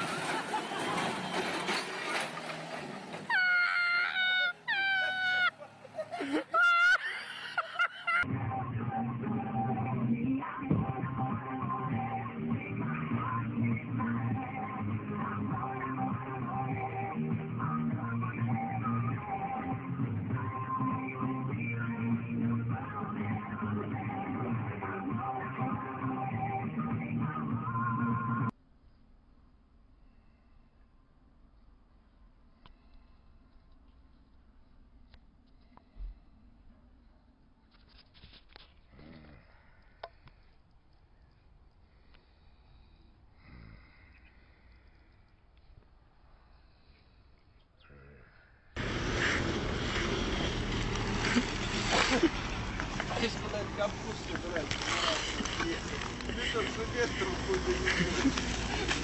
Boy, that hurts. капусту брать. Ты только себе трубку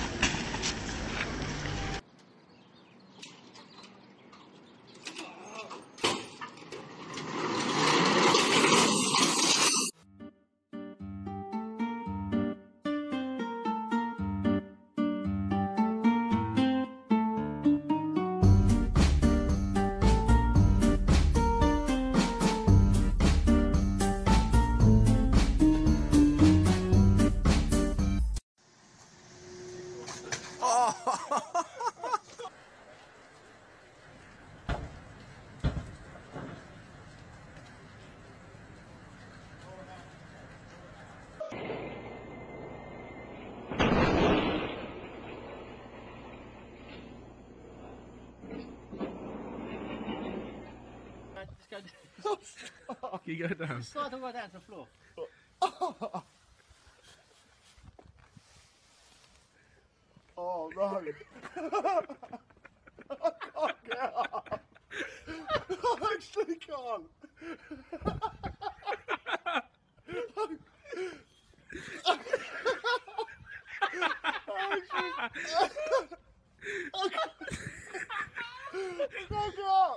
You go down. Start to go down to the floor. Oh no. I can't get up. I actually can't. I can't get up.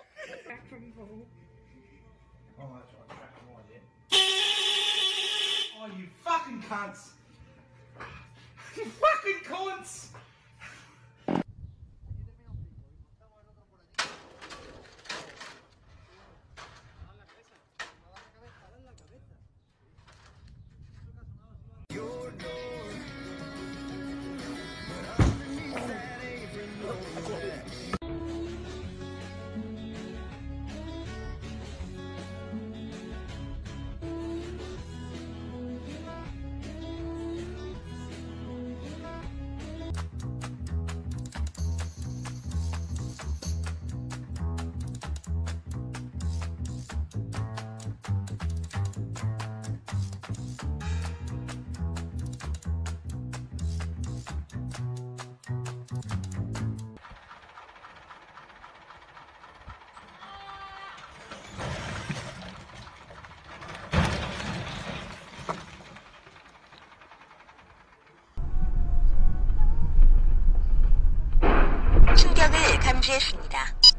Fucking 감지했습니다. 지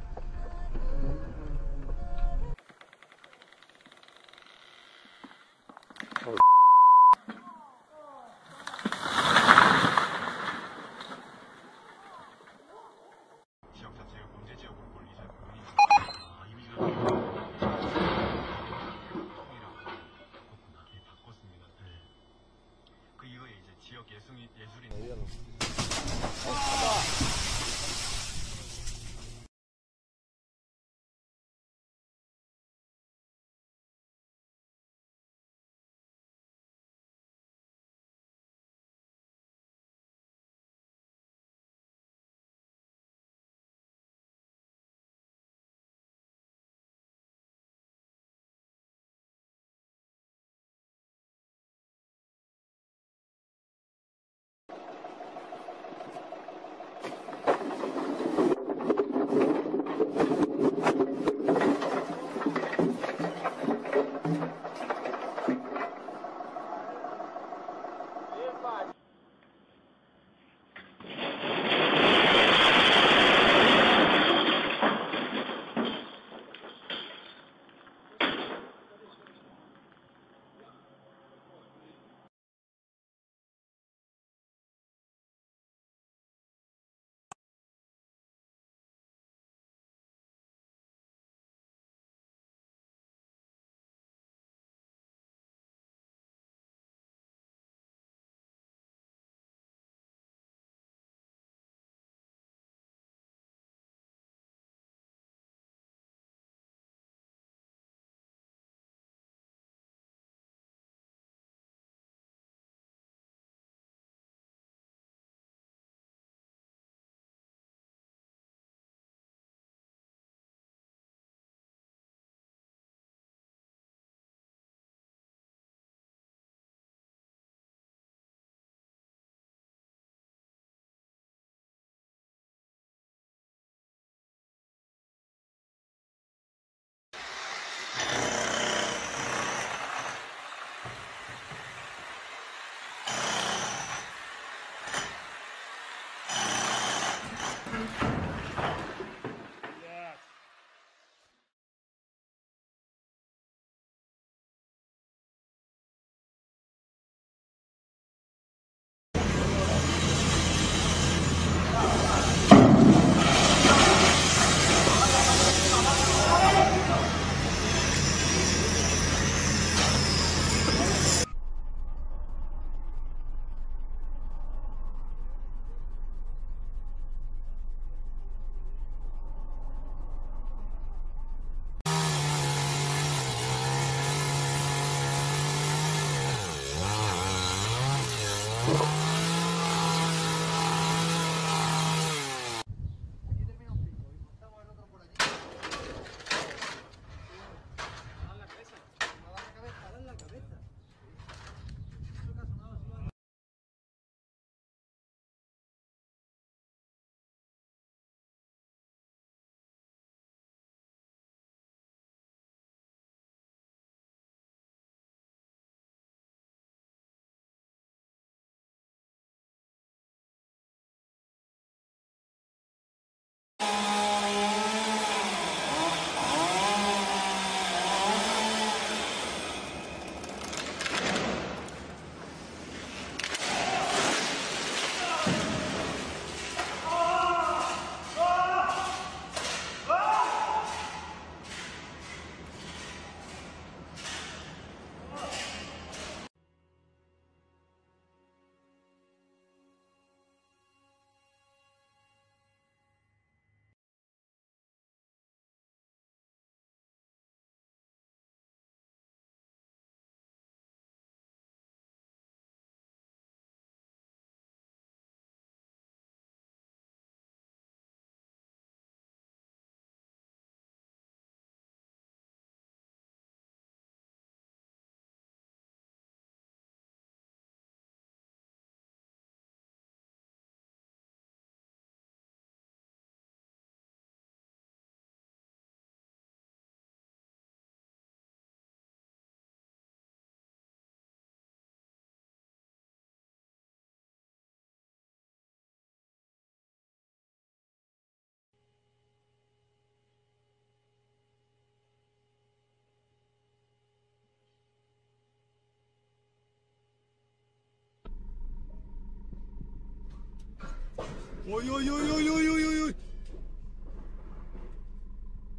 Oi, oi, oi, oi, oi, oi, oi.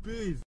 Babe.